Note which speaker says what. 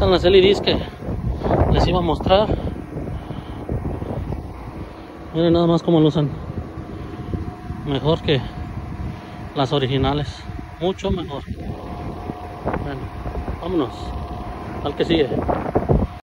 Speaker 1: son las LEDs que les iba a mostrar. Miren nada más cómo lucen. Mejor que las originales. Mucho mejor. Bueno, vámonos. Al que sigue.